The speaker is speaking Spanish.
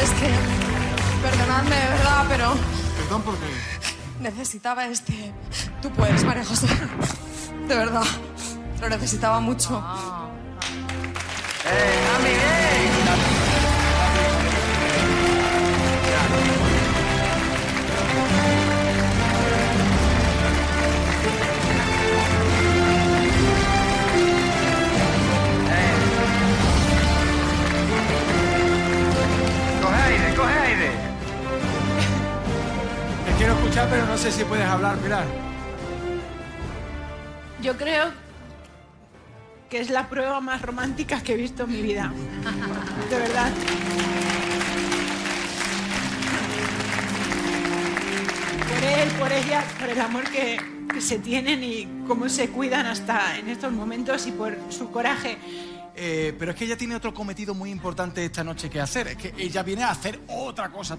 Es que, perdonadme de verdad, pero Perdón porque... necesitaba este... Tú puedes, María José. De verdad. Lo necesitaba mucho. Coge quiero escuchar, pero no sé si puedes hablar, Pilar. Yo creo que es la prueba más romántica que he visto en mi vida. De verdad. Por él, por ella, por el amor que, que se tienen y cómo se cuidan hasta en estos momentos y por su coraje. Eh, pero es que ella tiene otro cometido muy importante esta noche que hacer. Es que ella viene a hacer otra cosa.